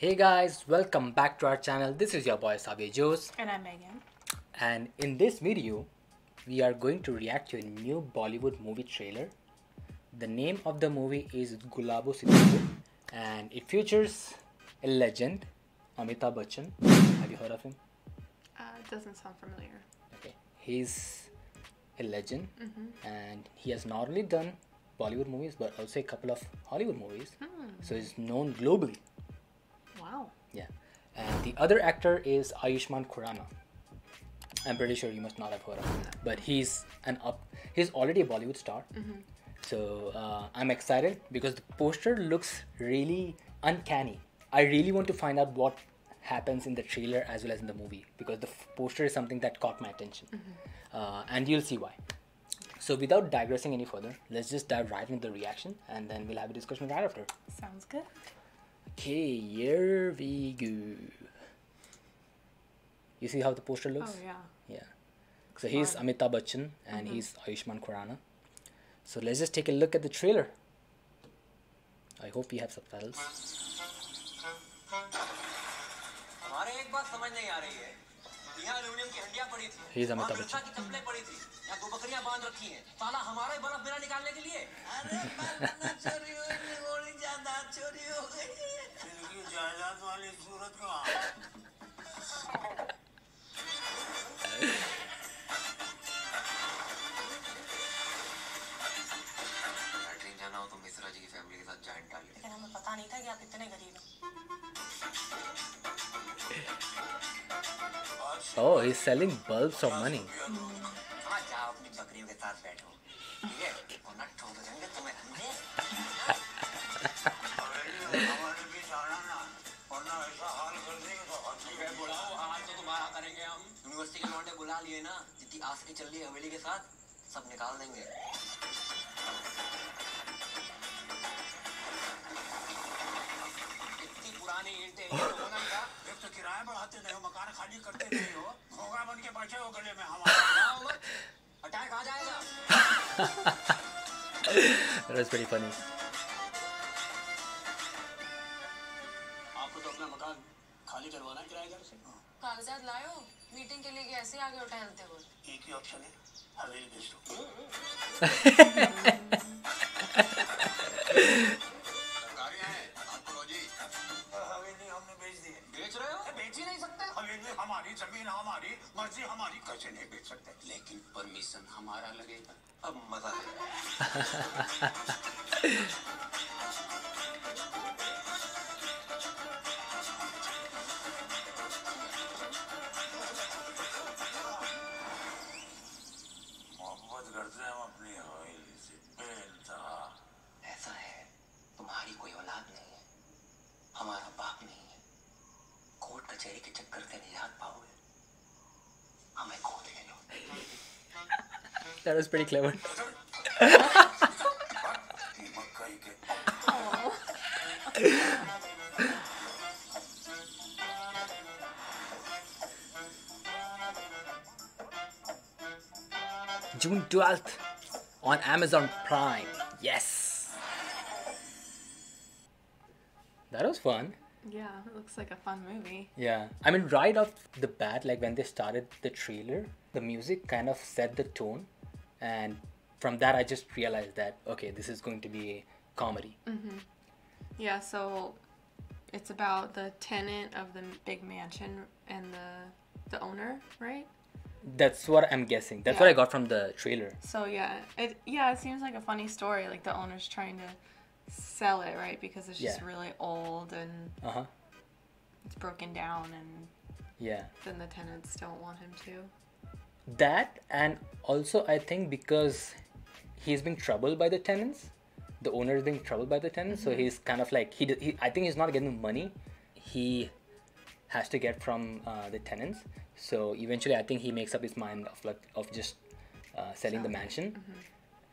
Hey guys, welcome back to our channel. This is your boy Savio Jose, And I'm Megan. and in this video, we are going to react to a new Bollywood movie trailer. The name of the movie is Gulabo Sitabo, and it features a legend, Amitabh Bachchan. Have you heard of him? Uh, it doesn't sound familiar. Okay, he's a legend, and he has not only done Bollywood movies but also a couple of Hollywood movies. So he's known globally. Wow. Yeah. And the other actor is Ayushmann Khurrana. I'm pretty sure you must not have heard of him, but he's an up. He's already a Bollywood star. So uh, I'm excited because the poster looks really uncanny. I really want to find out what happens in the trailer as well as in the movie because the f- poster is something that caught my attention, uh, and you'll see why. So without digressing any further, let's just dive right into the reaction, and then we'll have a discussion right after. Sounds good. Okay, here we go. You see how the poster looks? Oh, yeah. Yeah. So he's Amitabh Bachchan and mm-hmm. he's Ayushmann Khurrana. So let's just take a look at the trailer. I hope you have subtitles. He's Amitabh Bachchan. जायदाद वाली सूरत कहाँ जाना हो तो मिश्रा जी की family के साथ joint डालिए। लेकिन हमें पता नहीं था कि आप इतने गरीब हैं। Oh, he's selling bulbs of money. हाँ जाओ अपनी बकरियों के साथ बैठो। ठीक है? वरना ठोक देंगे तुम्हें चल रही हवेली के साथ सब निकाल देंगे। इतनी पुरानी ईंटें तो एक तो किराया बढ़ाते नहीं हो मकान खाली करते नहीं हो घोगा बन के बैठे हो गले में हमारे अटैक आ जाएगा। That was pretty funny. आपको तो अपना मकान खाली करवाना है किराएदार से? कागजात लायो मीटिंग के लिए कैसे आगे उठाते हो। की ऑप्शन है हवेली भेज दो। हमारी ज़मीन हमारी मर्ज़ी हमारी कैसे नहीं बेच सकते। लेकिन परमिशन हमारा लगेगा। अब मज़ा है That was pretty clever. June 12th on Amazon Prime. Yes! That was fun. Yeah, it looks like a fun movie. Yeah. I mean, right off the bat, like when they started the trailer, the music kind of set the tone and from that, I just realized that okay, this is going to be a comedy. Yeah, so it's about the tenant of the big mansion and the the owner, right? That's what I'm guessing. That's what I got from the trailer. So yeah, it yeah, it seems like a funny story. Like the owner's trying to sell it, right? Because it's just Yeah. really old and Uh huh. it's broken down, and Yeah, then the tenants don't want him to. That and also I think because he's being troubled by the tenants, the owner is being troubled by the tenants, so he's kind of like he, he. I think he's not getting the money he has to get from uh, the tenants. So eventually, I think he makes up his mind of like of just uh, selling the mansion,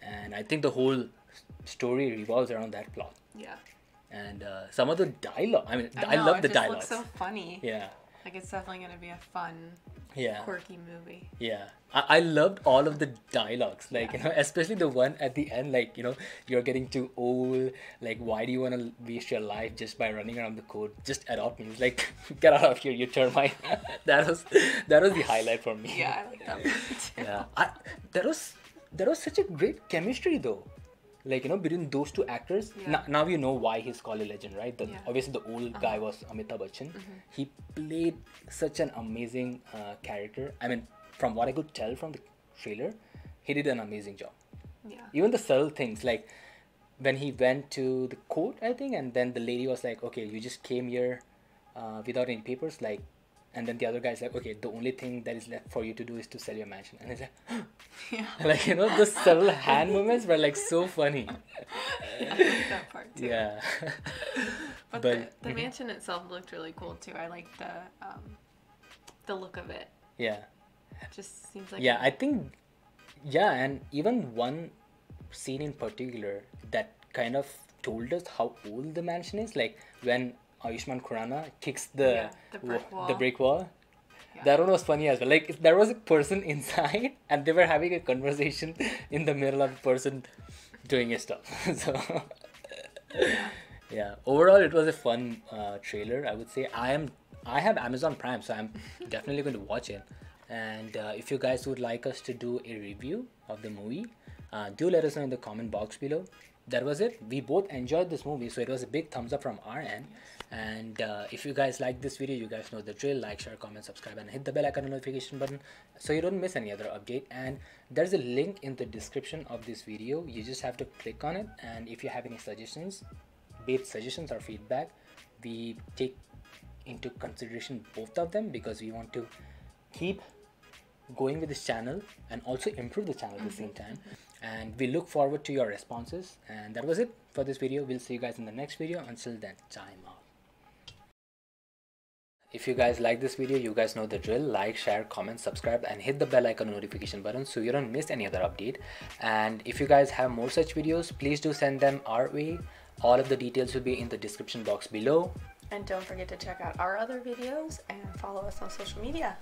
and I think the whole story revolves around that plot. Yeah. And uh, some of the dialogue, I mean, I, know, love it the looks so funny. yeah, Like it's definitely gonna be a fun, Yeah. quirky movie. Yeah, I, I loved all of the dialogues, like you know, especially the one at the end, like you know, you're getting too old. Like, why do you want to waste your life just by running around the court? Just adopt me. Like, get out of here, you termite. that was that was the highlight for me. Yeah, I like that yeah. I, that was that was such a great chemistry though. Like you know, between those two actors. Yeah. Now, you know why he's called a legend, right? The, Yeah. Uh-huh. Obviously, the old guy was Amitabh Bachchan. Mm-hmm. He played such an amazing uh, character. I mean, from what I could tell from the trailer, he did an amazing job. Yeah. Even the subtle things, like when he went to the court, I think, and then the lady was like, "Okay, you just came here uh, without any papers," like. And then the other guy's like, okay, the only thing that is left for you to do is to sell your mansion. And he's like, Yeah. like you know the subtle hand movements were like so funny I that part too. yeah But, But- the, the mansion itself looked really cool too. I like the um, the look of it. yeah It just seems like yeah i think yeah and even one scene in particular that kind of told us how old the mansion is like when ayushmann khurrana kicks the Yeah, the brick wa- the wall. brick wall. Yeah. that one was funny as well. Like there was a person inside and they were having a conversation in the middle of the person doing his stuff. So yeah. overall it was a fun uh, trailer i would say. I am i have amazon prime so i'm definitely going to watch it. And uh, if you guys would like us to do a review of the movie uh, do let us know in the comment box below that was it. We both enjoyed this movie so it was a big thumbs up from our end. And uh, if you guys like this video you guys know the drill. Like share comment subscribe and hit the bell icon notification button so you don't miss any other update. And there's a link in the description of this video. You just have to click on it. And if you have any suggestions be it suggestions or feedback we take into consideration both of them because we want to keep going with this channel and also improve the channel at the same time. And we look forward to your responses. And that was it for this video. We'll see you guys in the next video. Until then time out. If you guys like this video you guys know the drill. Like share comment subscribe and hit the bell icon notification button so you don't miss any other update. And if you guys have more such videos please do send them our way. All of the details will be in the description box below. And don't forget to check out our other videos and follow us on social media.